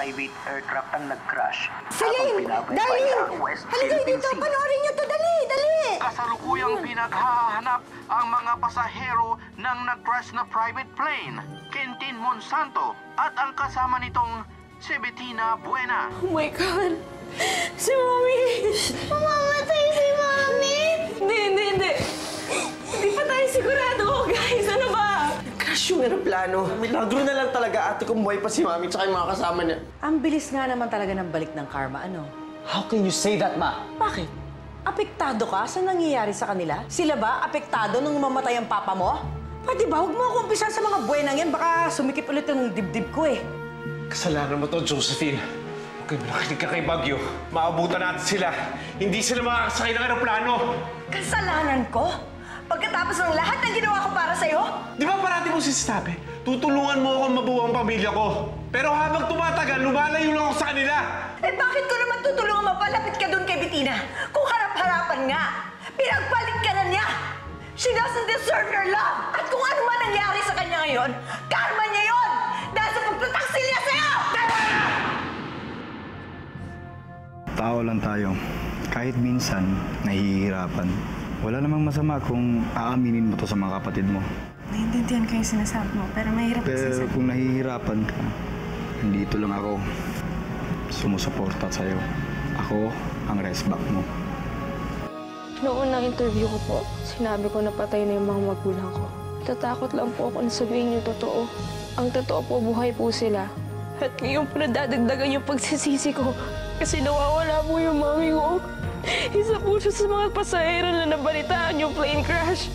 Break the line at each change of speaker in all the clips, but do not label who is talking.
private aircraft ang nag-crash.
Celine! Darling! Halika dito! Panoorin niyo to! Dali! Dali!
Kasalukuyang pinaghahanap ang mga pasahero ng nag-crash na private plane, Quintin Monsanto, at ang kasama nitong si Bettina Buena.
Oh my God! Si Mami!
Mamamatay si Mami!
Hindi, hindi, hindi! Hindi pa tayo sigurado, guys! Ano ba?
Crash yung aeroplano. Milagro na lang talaga ate kung buhay pa si Mami tsaka yung mga kasama niya.
Ang bilis nga naman talaga ng balik ng karma, ano?
How can you say that, Ma?
Bakit? Apektado ka sa nangyayari sa kanila? Sila ba apektado nung mamatay ang papa mo? Pwede ba? Huwag mo ako umpisan sa mga buwenang yan. Baka sumikip ulit yung dibdib ko eh.
Kasalanan mo to, Josephine. Huwag kayo nakinig ka kay Bagyo. Maabutan natin sila. Hindi sila makakasakay ng aeroplano.
Kasalanan ko? Pagkatapos ng lahat ng ginawa ko para sa'yo?
Di ba parati mo sinasabi? Tutulungan mo akong mabuo ang pamilya ko. Pero habang tumatagal, lumalayo lang ako sa kanila.
Eh bakit ko naman tutulungan mapalapit ka doon kay Bettina? Kung harap-harapan nga, pinagpalit ka na niya! She doesn't deserve your love! At kung ano man nangyari sa kanya ngayon, karma niya yon! Dahil sa pagtataksil niya sa'yo!
Tao lang tayo. Kahit minsan, nahihirapan. Wala namang masama kung aaminin mo to sa mga kapatid mo.
Naiintindihan ko yung sinasabi mo, pero mahirap
Pero kung nahihirapan ka, nandito lang ako. Sumusuporta sa'yo. Ako ang rest back mo.
Noong unang interview ko po, sinabi ko na patay na yung mga magulang ko. Tatakot lang po ako na sabihin yung totoo. Ang totoo po, buhay po sila. At ngayon po nadadagdagan yung pagsisisi ko kasi nawawala po yung mami ko. Isa po siya sa mga pasahero na nabalitaan yung plane crash.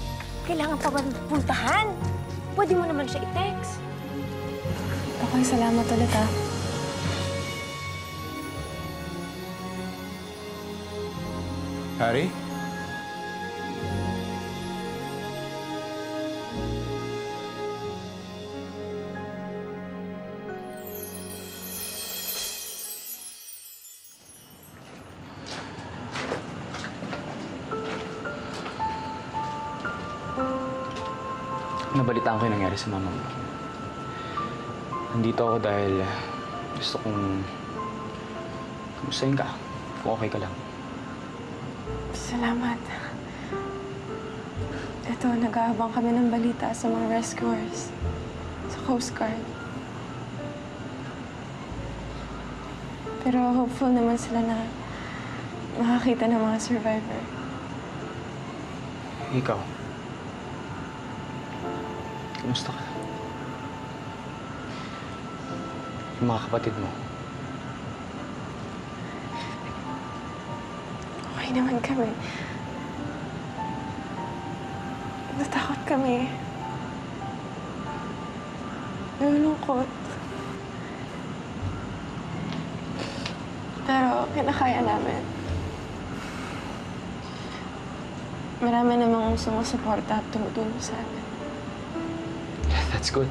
Kailangan pa ba puntahan? Pwede mo naman siya i-text. Okay, salamat ulit ah.
Harry?
Nangyari sa mama mo. Nandito ako dahil gusto kong... Kumustahin ka? Kung okay ka lang.
Salamat. Ito, nag-aabang kami ng balita sa mga rescuers. Sa Coast Guard. Pero hopeful naman sila na makakita ng mga survivor.
Ikaw. Kumusta ka? Yung mga kapatid mo.
Okay naman kami. Natakot kami. Nalulungkot. Pero kinakaya namin. Marami namang sumusuporta at tumutulong sa amin.
That's good.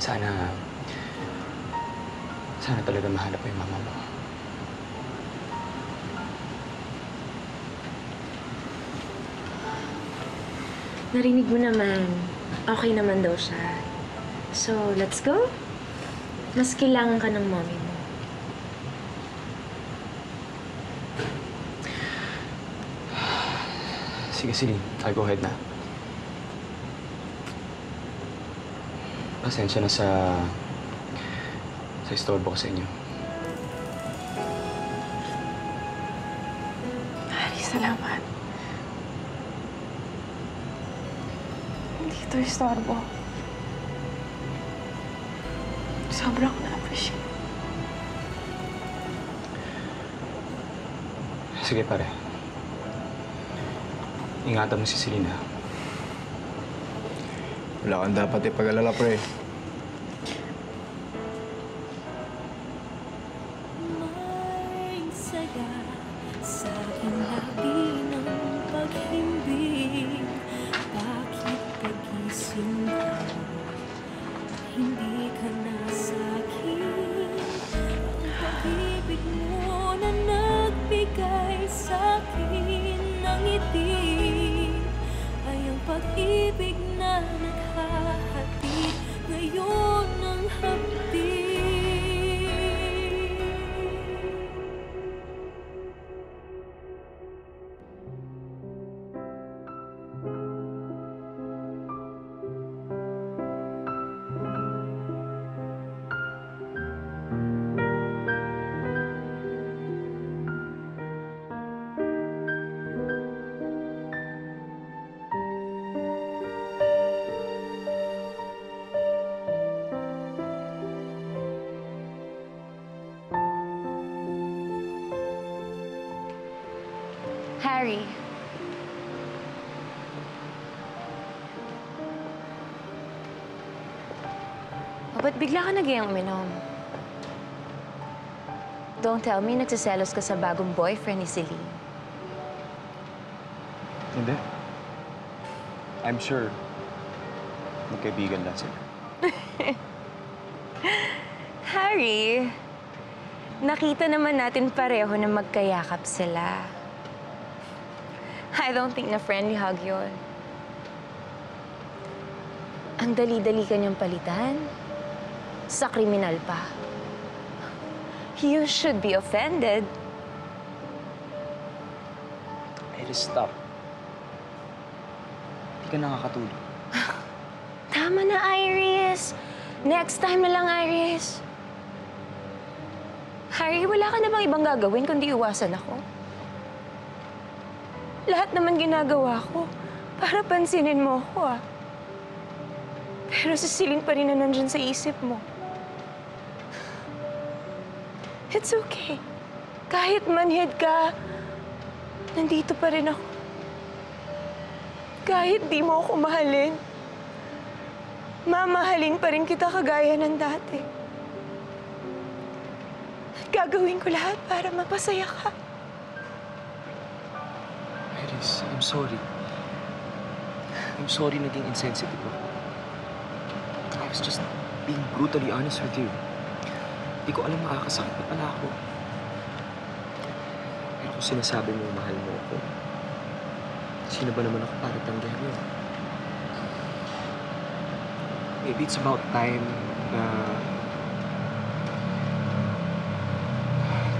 Sana... Sana talaga mahanap mo yung mama mo.
Narinig mo naman, okay naman daw siya. So, let's go. Mas kailangan ka ng mommy mo.
Sige, Celine. I'll go ahead na. Pasensya na sa... sa istorbo ko sa inyo.
Hari, salamat. Hindi ito istorbo. Sobrang na-appreciate.
Sige, pare. Ingatan mo si Celine, ha?
Wala kang dapat ipag-alala, pre.
Sa aking
Harry. O, ba't bigla ka nagayang uminom? Don't tell me nagsiselos ka sa bagong boyfriend ni Celine.
Hindi. I'm sure magkaibigan lang sila.
Harry, nakita naman natin pareho na magkayakap sila. I don't think na friendly hug yun. Ang dali-dali ka niyang palitan. Sa kriminal pa. You should be offended.
Iris, stop. Hindi ka nakakatulog.
Tama na, Iris. Next time na lang, Iris. Harry, wala ka na bang ibang gagawin kundi iwasan ako? Lahat naman ginagawa ko para pansinin mo ako, ah. Pero si Celine pa rin na sa isip mo. It's okay. Kahit manhid ka, nandito pa rin ako. Kahit di mo ako mahalin, mamahalin pa rin kita kagaya ng dati. At gagawin ko lahat para mapasaya ka.
Iris, I'm sorry. I'm sorry naging insensitive ako. I was just being brutally honest with you. Hindi ko alam makakasakit na pala ako. Pero kung sinasabi mo mahal mo ako, sino ba naman ako para tanggihan yun? Maybe it's about time na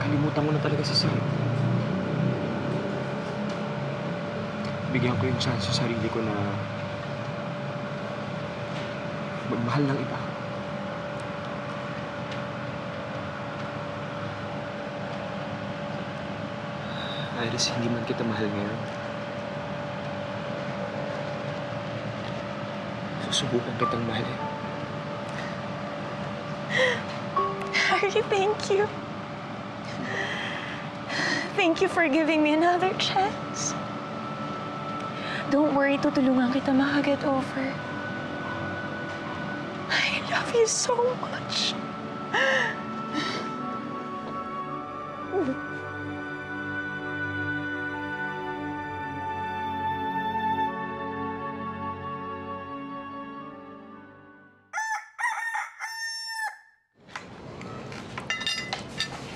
kalimutan mo na talaga si Siri. Bigyan ko yung chance sa sarili ko na magmahal ng iba. Iris, hindi man kita mahal ngayon. Susubukan kitang mahalin.
Harry, thank you. Thank you for giving me another chance. Don't worry, tutulungan kita makaget over. I love you so much.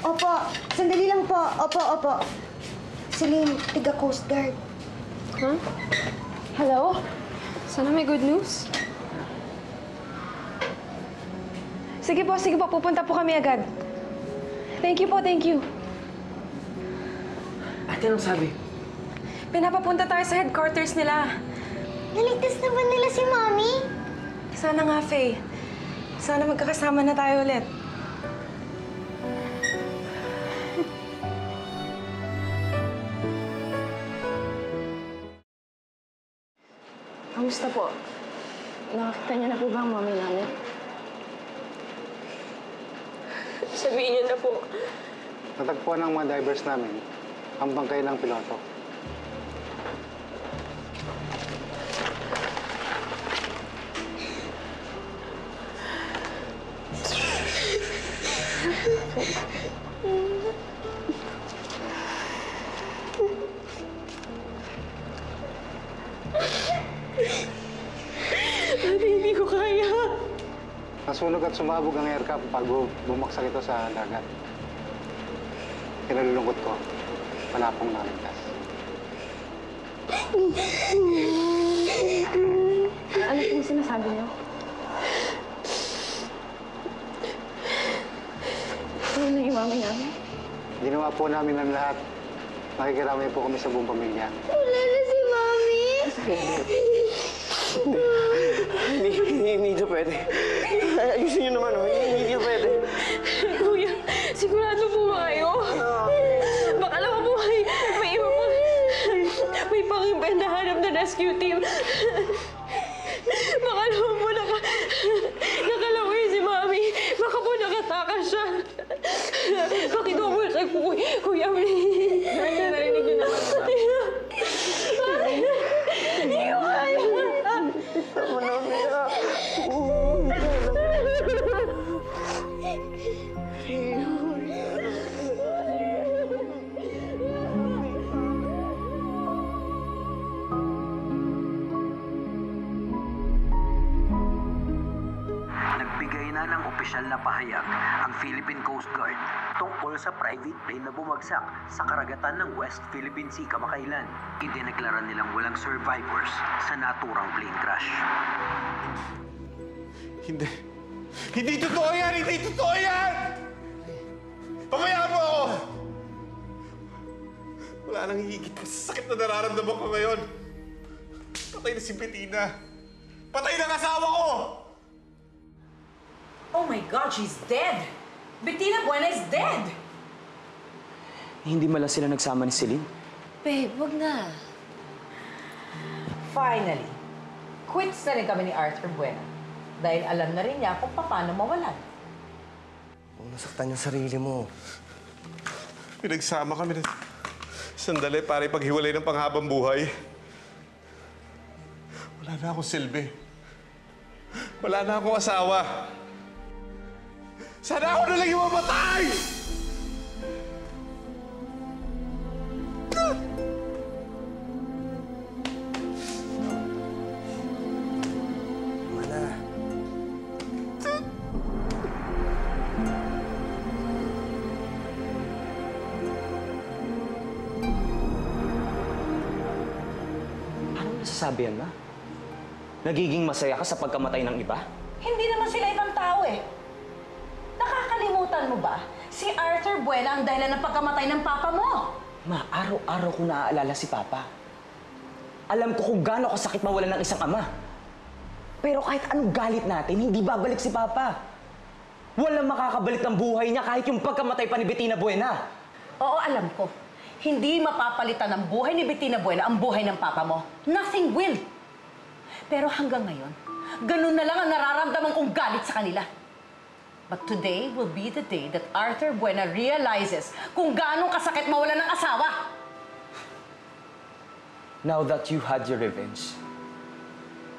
Opo, sandali lang po. Opo, opo. Celine, tiga Coast Guard.
Huh? Hello? Sana may good news. Sige po, sige po. Pupunta po kami agad. Thank you po, thank you.
Ate, anong sabi?
Pinapapunta tayo sa headquarters nila.
Naligtas na ba nila si Mommy?
Sana nga, Faye. Sana magkakasama na tayo ulit. Nakakita niyo na po ba ang mami namin? Sabihin niyo na po.
Natagpuan ng mga divers namin ang bangkay ng piloto.
Ate,
Nasunog at sumabog ang aircraft bago bumaksak ito sa dagat. Kinalulungkot ko, wala pong naligtas.
Ano po yung sinasabi niyo? Ano na yung mami namin?
Ginawa po namin ang lahat. Nakikiramay po kami sa buong pamilya.
Wala na si Mommy.
Hindi, hindi, hindi ito pwede. Ay, ayusin niyo naman, oh. Hindi, ito pwede.
Kuya, sigurado po ba kayo? Baka naman po may, may iba po. May pang hinahanap na rescue team. Baka naman po naka,
opisyal na pahayag ang Philippine Coast Guard tungkol sa private plane na bumagsak sa karagatan ng West Philippine Sea kamakailan. Idineklara nilang walang survivors sa naturang plane crash.
Hindi. Hindi totoo yan! Hindi totoo yan! Pabayaan mo ako! Wala nang higit pa sa sakit na nararamdaman ko ngayon. Patay na si Bettina. Patay na ang asawa ko!
Oh my God, she's dead! Bettina Buena is dead!
Hindi mala sila nagsama ni Celine.
Babe, wag na.
Finally, quits na rin kami ni Arthur Buena. Dahil alam na rin niya kung paano mawalan.
Huwag nasaktan yung sarili mo.
Pinagsama kami na sandali para ipaghiwalay ng panghabang buhay. Wala na akong silbi. Wala na akong asawa. Sana ako na lang yung mamatay!
Wala.
Anong nasasabi yan, ma? Nagiging masaya ka sa pagkamatay ng iba?
Hindi naman sila. Mo ba? Si Arthur Buena ang dahilan ng pagkamatay ng papa mo.
Ma, araw-araw ko naaalala si Papa. Alam ko kung gaano kasakit mawalan ng isang ama. Pero kahit anong galit natin, hindi babalik si Papa. Walang makakabalik ng buhay niya kahit yung pagkamatay pa ni Bettina Buena.
Oo, alam ko. Hindi mapapalitan ng buhay ni Bettina Buena ang buhay ng papa mo. Nothing will. Pero hanggang ngayon, ganun na lang ang nararamdaman kong galit sa kanila. But today will be the day that Arthur Buena realizes kung gaano kasakit mawalan ng asawa.
Now that you had your revenge,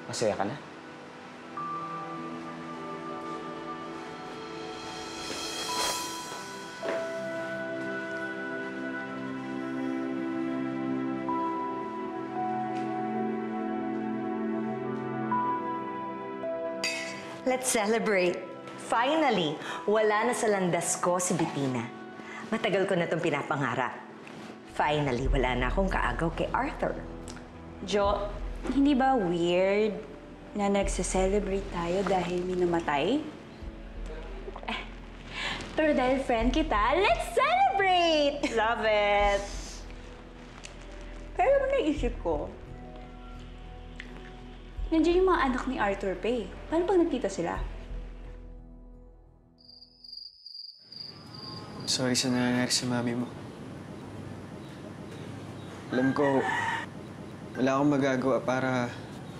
masaya ka na?
Let's celebrate. Finally, wala na sa landas ko si Bettina. Matagal ko na itong pinapangarap. Finally, wala na akong kaagaw kay Arthur.
Jo, hindi ba weird na nagse-celebrate tayo dahil may? Eh, pero dahil friend kita, let's celebrate! Love it! Pero naisip ko? Nandiyan yung mga anak ni Arthur pa eh. Paano pag nagkita sila?
Sorry sa nangyayari sa mami mo. Alam ko, wala akong magagawa para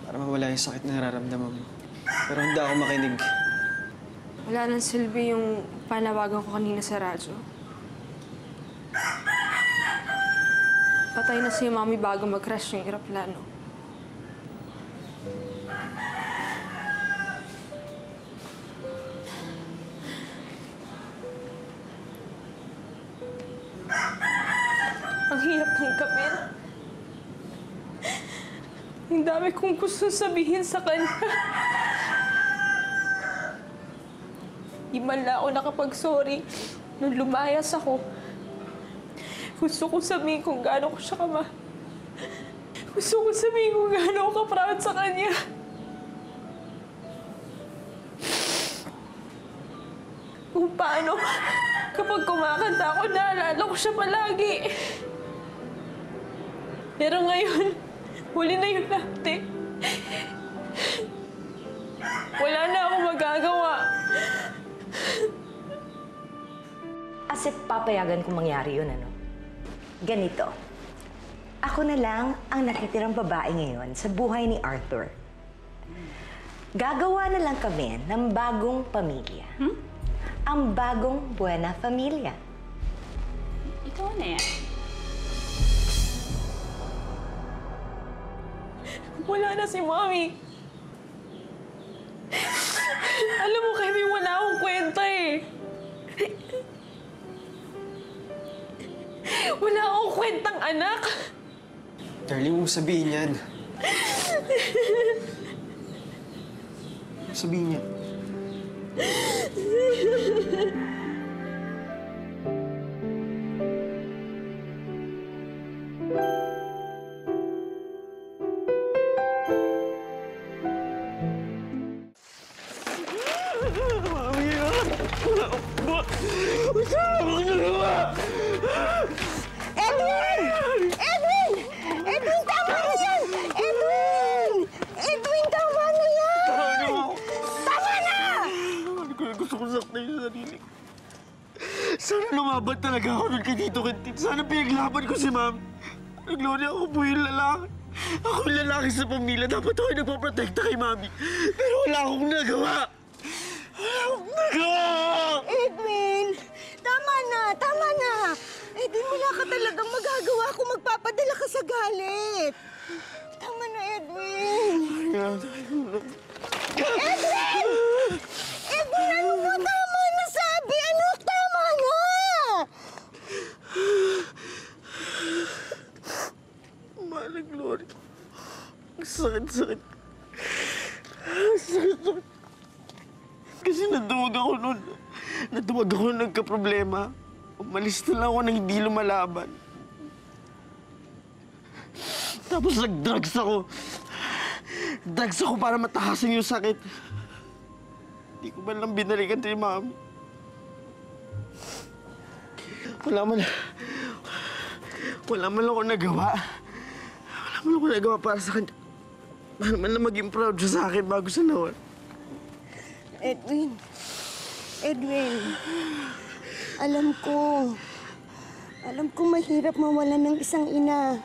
para mawala yung sakit na nararamdaman mo. Pero hindi ako makinig.
Wala nang silbi yung panawagan ko kanina sa radyo. Patay na si Mami bago mag-crash yung aeroplano. Tanggapin. Ang dami kong gusto sabihin sa kanya. Di man lang ako nakapag-sorry nung lumayas ako. Gusto kong sabihin kung gaano ko siya kama. Gusto kong sabihin kung gaano ako ka-proud sa kanya. Kung paano, kapag kumakanta ako, naalala ko siya palagi. Pero ngayon, huli na yung lahat eh. Wala na akong magagawa.
As if papayagan kong mangyari yun, ano? Ganito. Ako na lang ang nakitirang babae ngayon sa buhay ni Arthur. Gagawa na lang kami ng bagong pamilya. Ang bagong Buena Familia.
Ikaw na yan.
Wala na si Mami. Alam mo, Kevin, wala akong kwenta eh. Wala akong kwentang anak.
Darling, huwag sabihin yan. Sabihin yan.
Ma'am. Gloria, ako po yung lalaki. Ako yung lalaki sa pamilya. Dapat ako yung nagpaprotekta kay Mami. Pero wala akong nagawa. Wala akong nagawa!
Edwin! Tama na! Tama na! Edwin, wala ka talagang magagawa kung magpapadala ka sa galit. Tama na, Edwin! Edwin! Edwin, ano ba tama na sabi? Ano tama na?
Mahal na Gloria. Ang sakit-sakit. Ang sakit-sakit. Kasi naduwag ako nun. Naduwag ako nung nagka-problema. Umalis na lang ako nang hindi lumalaban. Tapos nag-drugs ako. Drugs ako para matahasan yung sakit. Hindi ko man lang binalikan to yung mami. Wala man... Wala man lang ako nagawa. Wala man ako nagawa para sa kanya. Para man lang maging proud siya sa akin bago siya nawala.
Edwin. Edwin. Alam ko. Alam ko mahirap mawalan ng isang ina.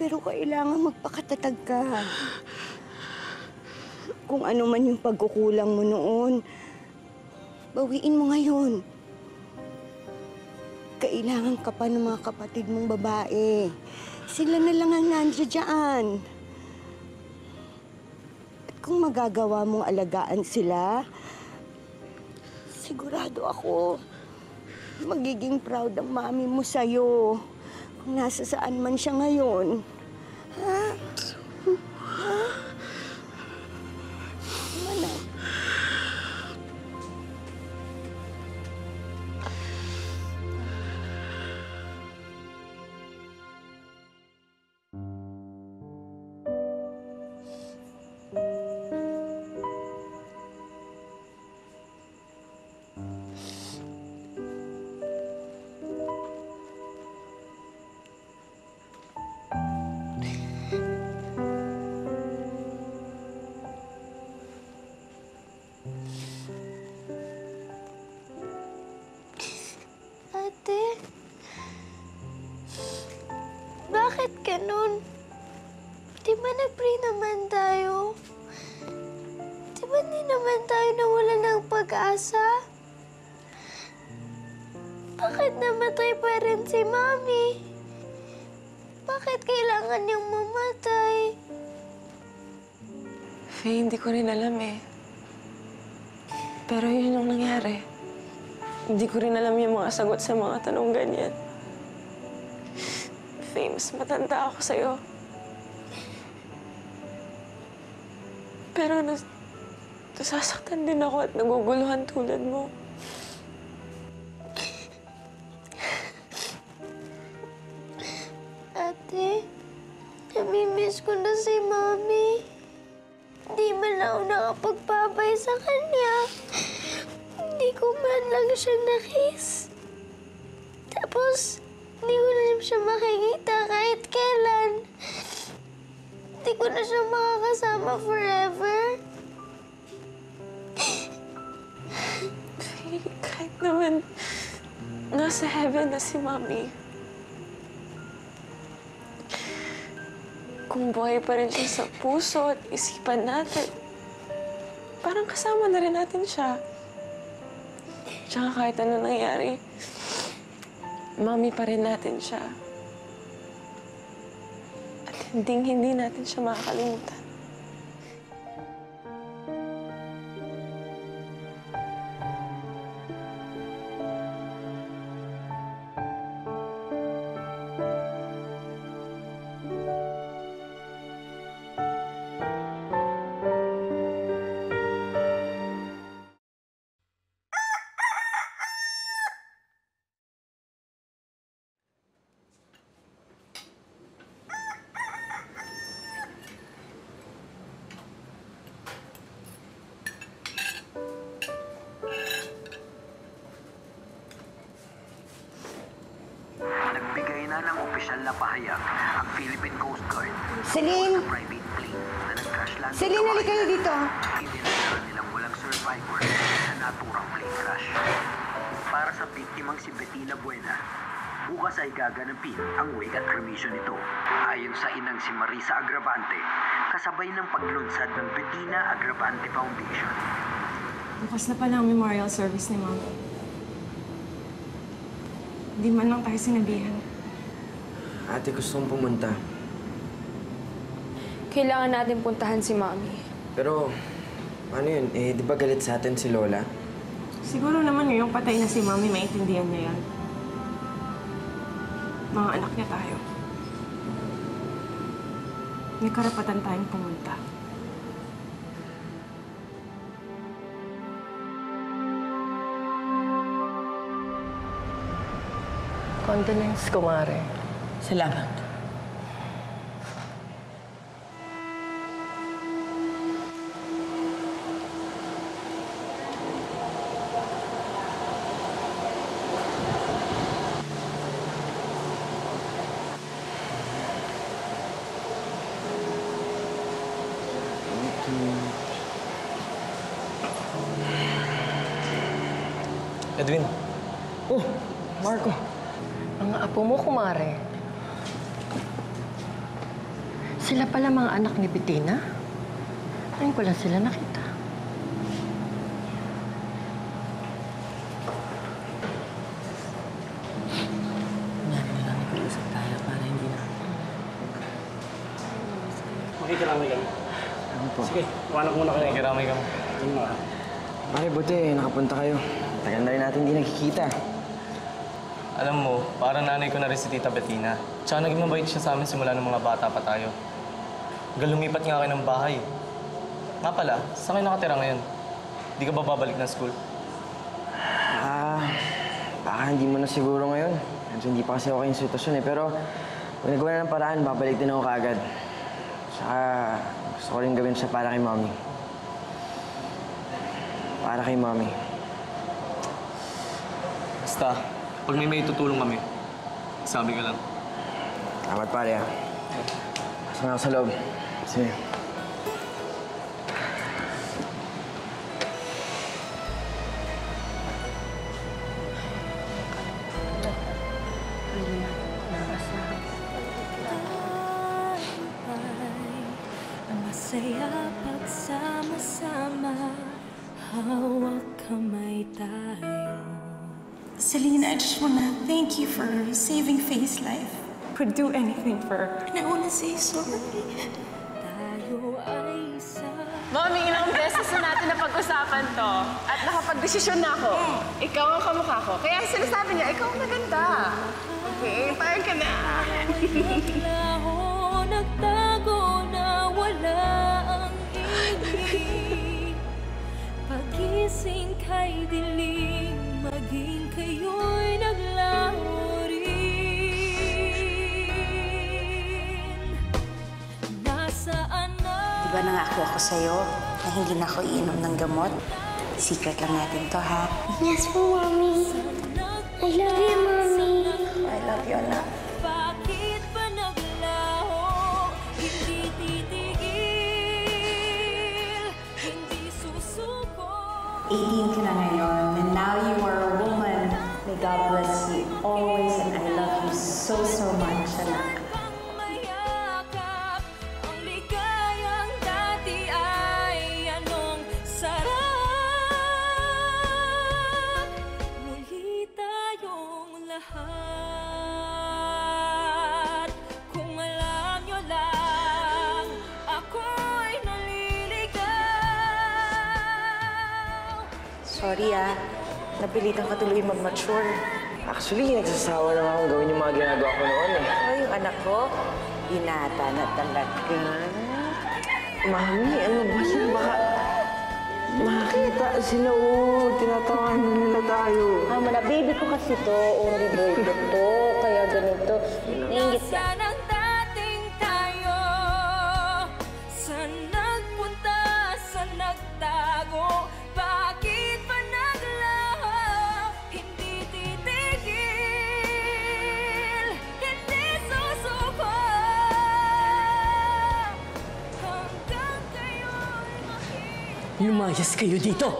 Pero kailangan magpakatatag ka. Kung ano man yung pagkukulang mo noon, bawiin mo ngayon. Kailangan ka pa ng mga kapatid mong babae. Sila na lang ang nandiyan kung magagawa mong alagaan sila, sigurado ako, magiging proud ang mami mo sa'yo. Kung nasa saan man siya ngayon. Ha? Ha?
Ganun? Di ba nag-pray naman tayo? Di ba di naman tayo nawala ng pag-asa? Bakit namatay pa rin si Mami? Bakit kailangan niyang mamatay?
Faye, hindi ko rin alam eh. Pero yun yung nangyari. Hindi ko rin alam yung mga sagot sa mga tanong ganyan. Faye, mas matanda ako sa'yo. Pero nas nasasaktan din ako at naguguluhan tulad mo.
Ate, namimiss ko na si Mami. Di man ako nakapagpabay sa kanya. Hindi ko man lang siya nakis. Tapos, hindi ko na siya makikita kahit kailan. Hindi ko na siya makakasama forever.
Kahit naman nasa heaven na si Mami. Kung buhay pa rin siya sa puso at isipan natin, parang kasama na rin natin siya. Tsaka kahit ano nangyari, mami pa rin natin siya. At hindi-hindi natin siya makakalimutan.
Celine,
sa
halika kayo dito.
Nilang walang survivor sa naturang plane crash. Para sa biktimang si Bettina Buena, bukas ay gaganampin ang wake at cremation nito. Ayon sa inang si Marisa Agravante, kasabay ng paglunsad ng Bettina Agravante Foundation.
Bukas na pala ang memorial service ni Mama. Hindi man lang tayo sinabihan.
Ate, gusto kong pumunta.
Kailangan natin puntahan si Mami.
Pero, ano yun? Eh, di ba galit sa atin si Lola?
Siguro naman ngayong patay na si Mami, maintindihan niya yan. Mga anak niya tayo. May karapatan tayong pumunta.
Condolence, kumare. Salamat.
Edwin. Oh, Marco.
Mga apo mo, kumare. Sila pala mga anak ni Bettina? Ngayon ko lang sila nakita. Yan, lang nag-uusap tayo para hindi na...
Makikiramay kami.
Ano po?
Sige, iwanan ko muna kayo.
Makikiramay kami.
Yun na.
Pare, buti. Nakapunta kayo. Tagal na rin natin hindi nagkikita.
Alam mo, parang nanay ko na rin si Tita Bettina. Tsaka naging mabait siya sa amin simula ng mga bata pa tayo. Hanggang lumipat nga kayo ng bahay. Nga pala, saan kayo nakatira ngayon? Di ka ba babalik ng school?
Ah, baka hindi mo na siguro ngayon. Medyo hindi pa kasi okay yung sitwasyon eh. Pero kung nagawa na ng paraan, babalik din ako kaagad. Saka gusto ko rin gawin siya para kay Mommy. Para kay Mommy.
Basta, pag may may tutulong kami, sabi ka lang.
Salamat pare ah. Pasok na ako sa loob. Sige.
Masaya pagsama-sama Hawak kamay tayo
Selena, I just wanna thank you for saving Faye's life.
Would do anything for her.
And I wanna say sorry.
Mami, ilang beses na natin na pag-usapan to. At nakapag-desisyon na ako. Ikaw ang kamukha ko. Kaya sinasabi niya, ikaw ang maganda. Okay, parang ka na.
Nagtago na wala ang ibig Pagising kay dilim Maging kayo'y naglaho rin Nasaan na
Di ba nangako ako sa'yo na hindi na ako iinom ng gamot? Secret lang natin to, ha?
Yes po, Mommy. I love you, Mommy.
I love you, anak.
Bakit ba naglaho? Hindi titigil Hindi susuko
18 ka na ngayon, and now you are God bless you always, Napilitan ka tuloy mag-mature.
Actually, nagsasawa naman akong gawin yung mga ginagawa ko noon eh.
Oh, yung anak ko, binata na talaga.
Mami, ano ba yan? Baka makakita sila, oh. Tinatawanan nila tayo.
Mama na, baby ko kasi to. Only boy ko to. Kaya ganito. Ingit ka. Lumayas kayo dito!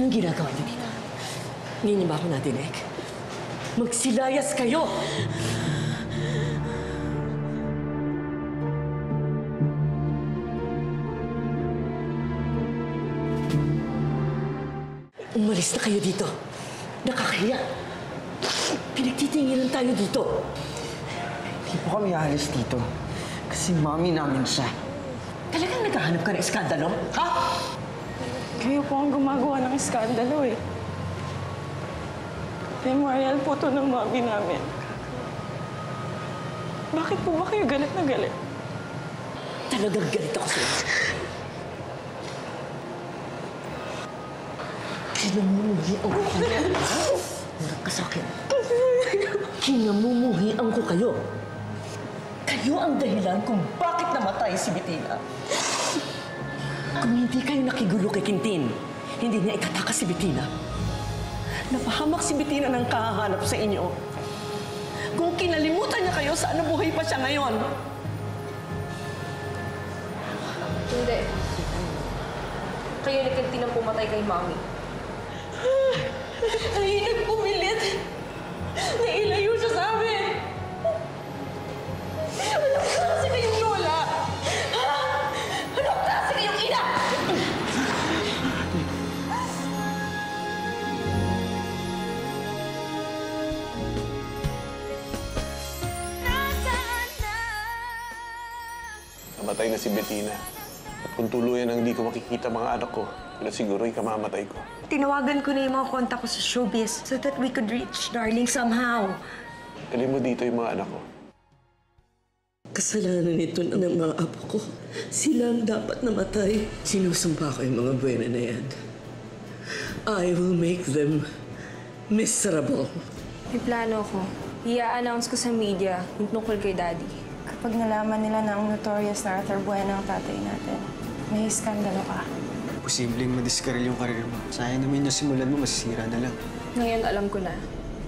Anong ginagawa niyo dito? Hindi ba ako nadinig? Magsilayas kayo! Umalis na kayo dito. Nakakahiya. Pinagtitingilan tayo dito.
Hindi po kami aalis dito. Kasi mami namin siya.
Naghahanap ka ng eskandalo? Ha?
Kayo po ang gumagawa ng iskandalo eh. Memorial po to ng mami namin. Bakit po ba kayo galit na galit?
Talagang galit ako sa'yo. Kinamumuhian ko kayo. Harap ka sa akin. Kinamumuhian ko kayo. Kayo ang dahilan kung bakit namatay si Bettina. Kung hindi kayo nakigulo kay Quintin, hindi niya itatakas si Bettina. Napahamak si Bettina ng kahahanap sa inyo. Kung kinalimutan niya kayo, sana buhay pa siya ngayon.
Hindi. Kayo ni Quintin ang pumatay kay mami.
Ay, nagpumilit. Nailayo
Namatay na si Bettina. At kung tuluyan ang hindi ko makikita mga anak ko, wala siguro ikamamatay ko.
Tinawagan ko na yung mga kontak ko sa showbiz so that we could reach Darling somehow.
Dali mo dito yung mga anak ko.
Kasalanan nito ng mga apo ko. Sila ang dapat namatay. Sinusumpa ko yung mga buwena na yan. I will make them miserable.
May plano ko. I-announce ko sa media yung tungkol kay Daddy.
Kapag nalaman nila na ang notorious na Arthur Bueno ang tatay natin, may iskandalo ka.
Posibleng madiskaril yung karir mo. Sayang naman yung simulan mo, masisira na lang.
Ngayon alam ko na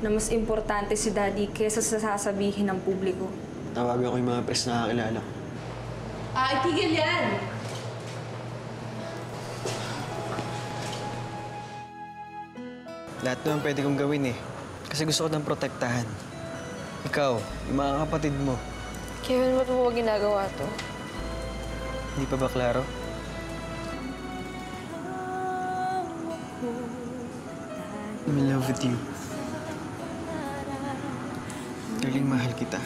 na mas importante si Daddy kesa sa sasabihin ng publiko.
Tawagan ko yung mga press na kakilala ko.
Ah, itigil yan!
Lahat naman pwede kong gawin eh. Kasi gusto ko ng protektahan. Ikaw, yung mga kapatid mo,
Kevin, ba't mo ba ginagawa to?
hindi pa ba klaro? I'm in love with you. Galing mahal kita.